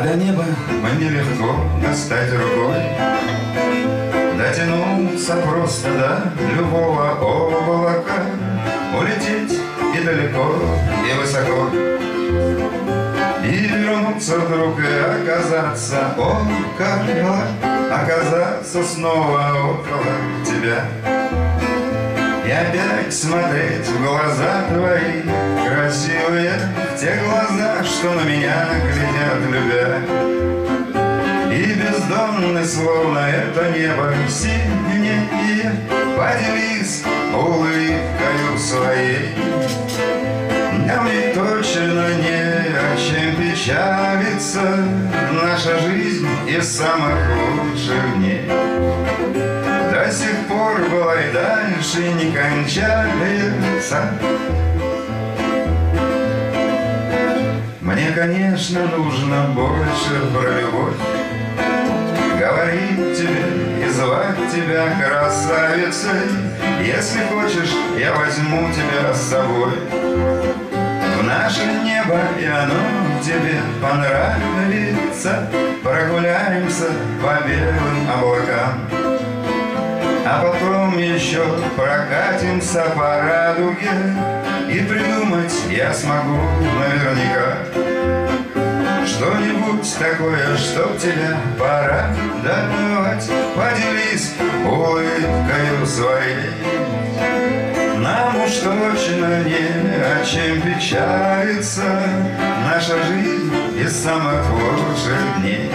до неба мне легко достать рукой. Дотянуться просто до любого облака. Улететь и далеко, и высоко. И вернуться вдруг и оказаться около. Оказаться снова около тебя. И опять смотреть в глаза твои. Красивые, в те глаза, что на меня глядят, любя. И бездонны, словно это небо синее Поделись улыбкою своей. Нам ведь точно не о чем печалиться Наша жизнь из самых лучших дней. До сих пор была и дальше не кончается конечно, нужно больше про любовь Говорить тебе и звать тебя красавицей. Если хочешь, я возьму тебя с собой. В наше небо, и оно тебе понравится. Прогуляемся по белым облакам. А потом еще прокатимся по радуге. И придумать я смогу наверняка что-нибудь такое, чтоб тебя порадовать Поделись улыбкою своей. Нам уж точно не о чем печалиться. Наша жизнь из самых лучших дней.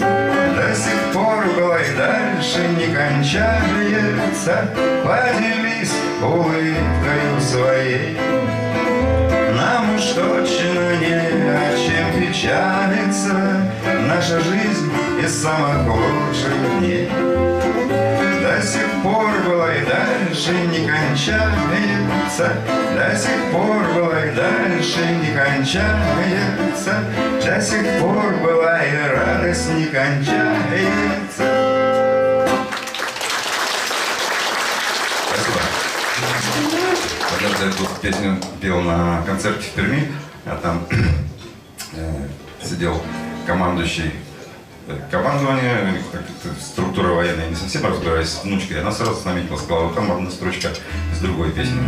До сих пор была и дальше не кончается. Поделись улыбкою своей печалиться Наша жизнь из самых лучших дней До сих пор была и дальше не кончается До сих пор была и дальше не кончается До сих пор была и радость не кончается Однажды я эту песню пел на концерте в Перми, а там сидел командующий э, командование, как-то структура военная, не совсем разбираюсь с внучкой, она сразу наметила, сказала, там одна строчка с другой песни.